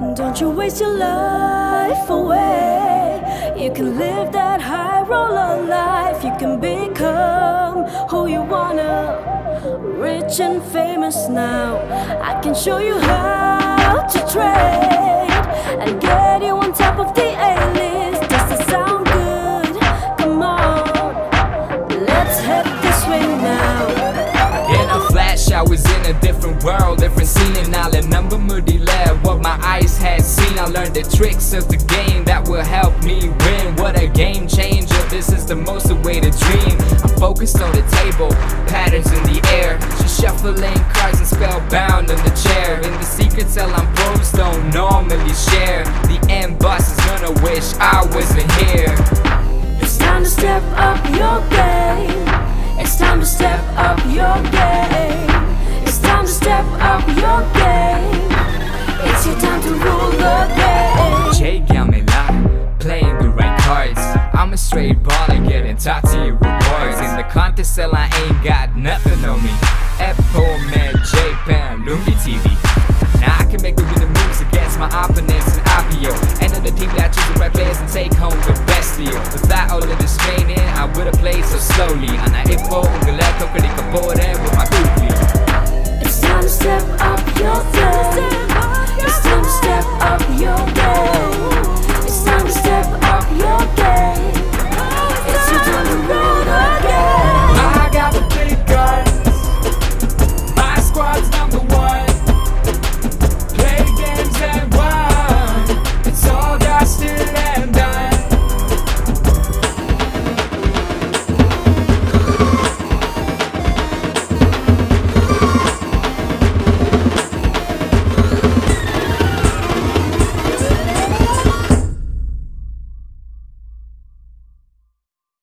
Don't you waste your life away. You can live that high roller life. You can become who you wanna. Rich and famous now. I can show you how to trade and I remember moody left what my eyes had seen. I learned the tricks of the game that will help me win. What a game changer! This is the most to dream. I'm focused on the table, patterns in the air. She's shuffling cards and spellbound on the chair. In the secrets, all I'm pros don't normally share. The end boss is gonna wish I wasn't here. It's time to step up your game. It's time to step up your game. straight baller getting top tier boys. In the contest cell I ain't got nothing on me. Apple man, J-Pan, Lungi TV Now I can make the winning moves against my opponents in IPO And of the team that choose the right players and take home the best deal. Without all of this training I would've played so slowly. And I info,